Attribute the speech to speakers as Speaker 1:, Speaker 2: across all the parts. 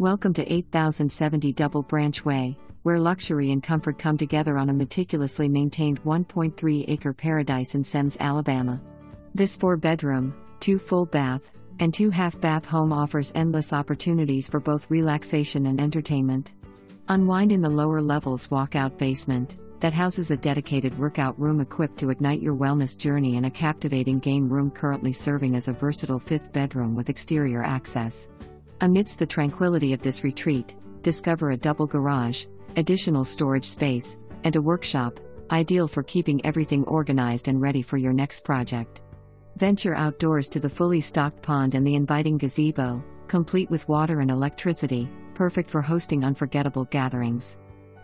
Speaker 1: Welcome to 8070 Double Branch Way, where luxury and comfort come together on a meticulously maintained 1.3 acre paradise in Semmes, Alabama. This four bedroom, two full bath, and two half bath home offers endless opportunities for both relaxation and entertainment. Unwind in the lower levels walkout basement that houses a dedicated workout room equipped to ignite your wellness journey and a captivating game room currently serving as a versatile fifth bedroom with exterior access. Amidst the tranquility of this retreat, discover a double garage, additional storage space, and a workshop, ideal for keeping everything organized and ready for your next project. Venture outdoors to the fully stocked pond and the inviting gazebo, complete with water and electricity, perfect for hosting unforgettable gatherings.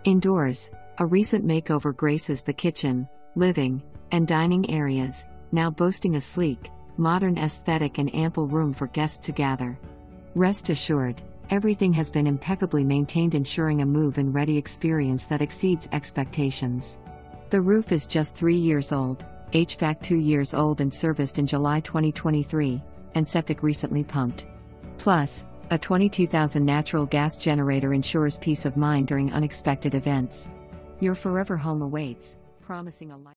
Speaker 1: Indoors, a recent makeover graces the kitchen, living, and dining areas, now boasting a sleek, modern aesthetic and ample room for guests to gather. Rest assured, everything has been impeccably maintained, ensuring a move in ready experience that exceeds expectations. The roof is just three years old, HVAC two years old and serviced in July 2023, and septic recently pumped. Plus, a 22,000 natural gas generator ensures peace of mind during unexpected events. Your forever home awaits, promising a life.